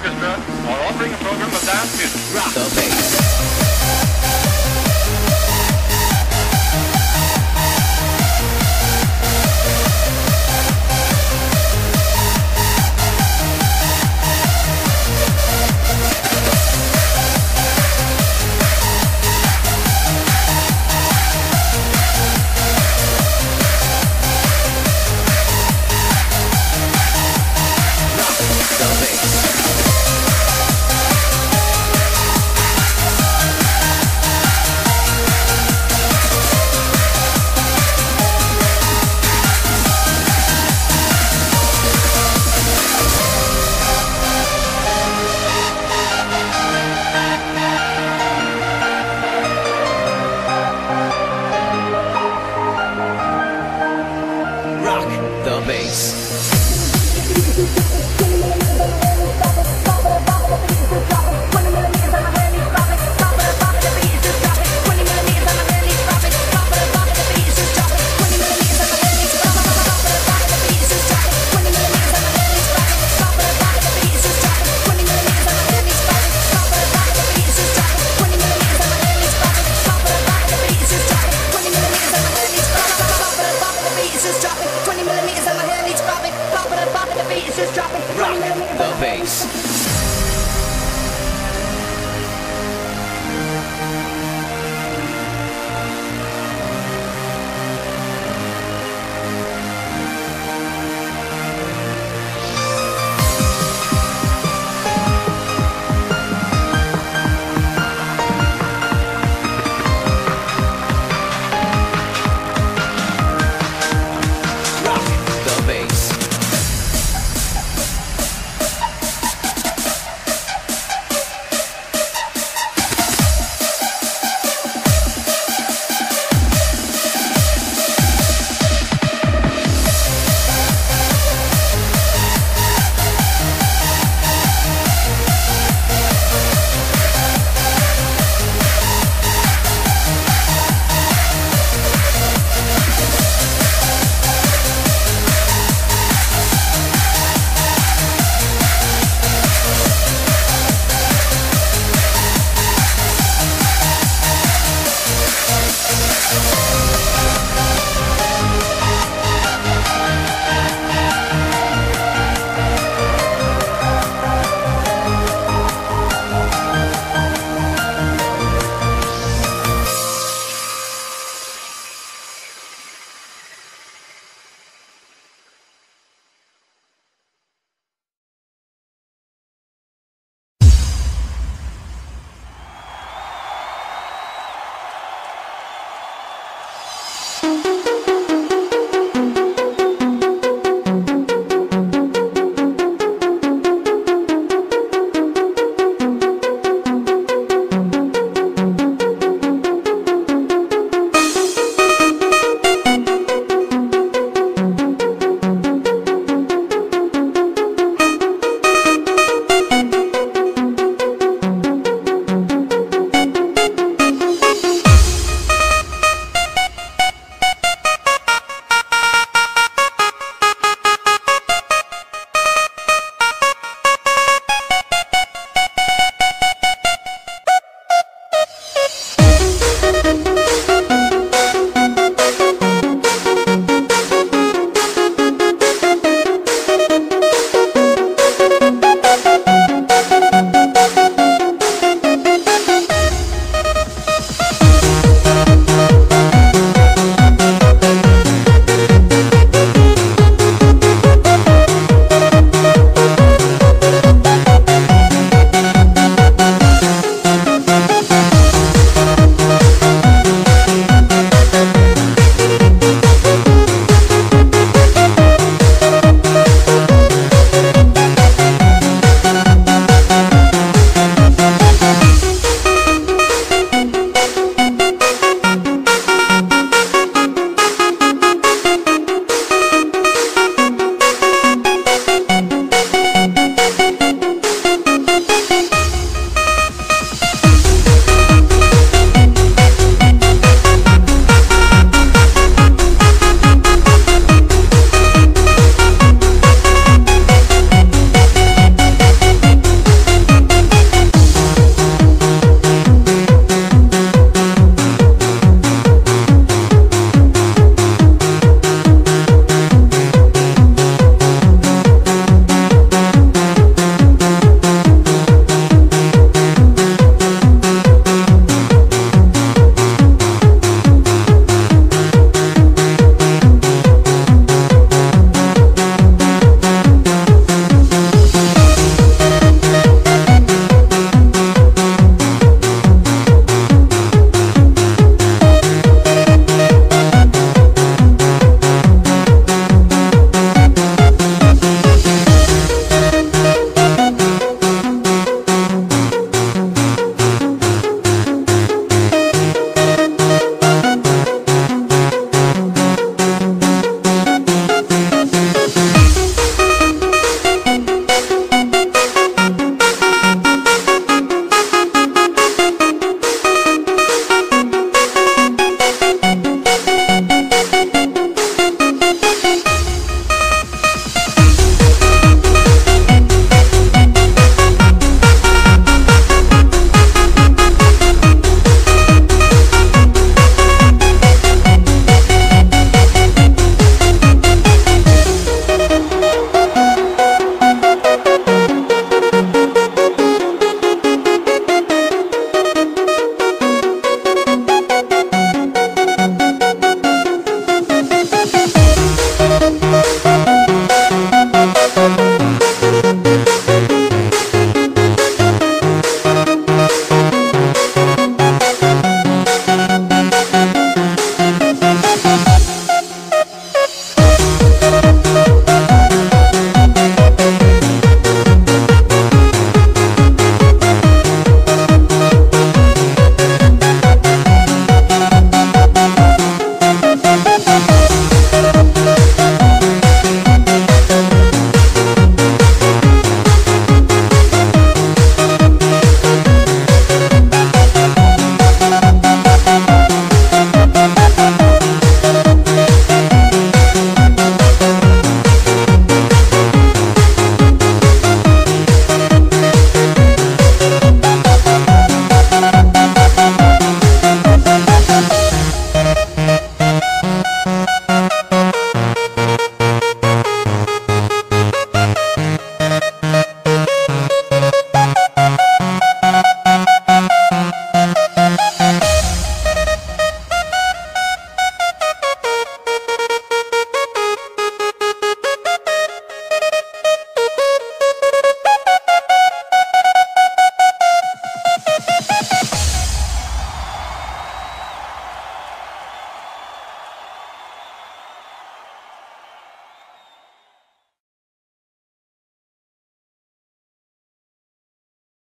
Orchestra are offering a program of dance music. Rock. face. Rock the bass.